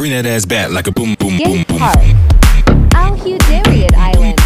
Bring that ass back like a boom, boom, boom, boom. Park. Al Island.